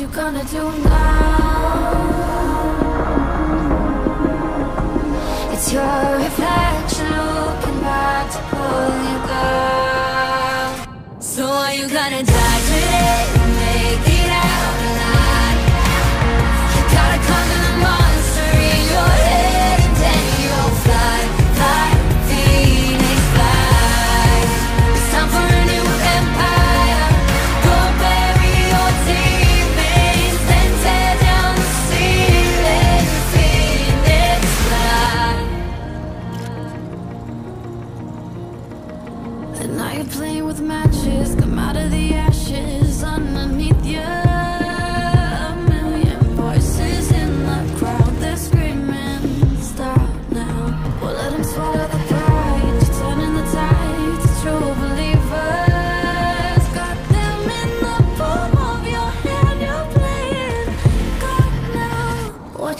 you gonna do now? It's your reflection looking back to pull you down. So are you gonna die?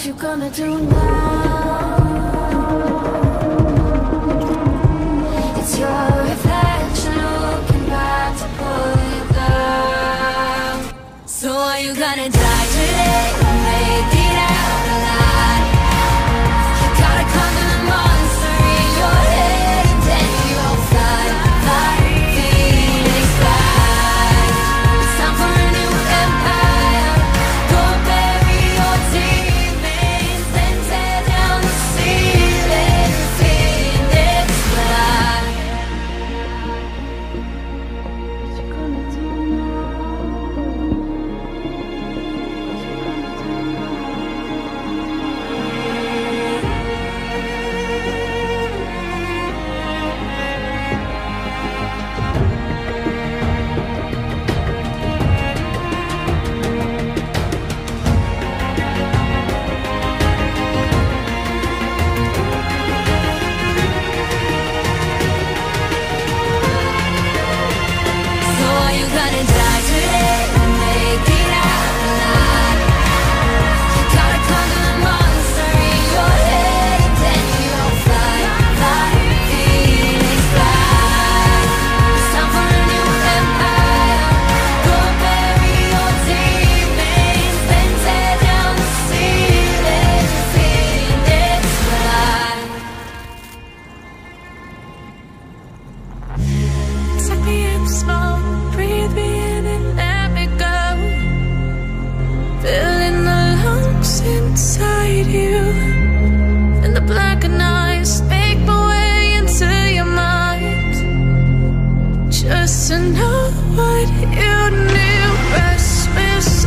What you gonna do now? just to know what you knew. Restless.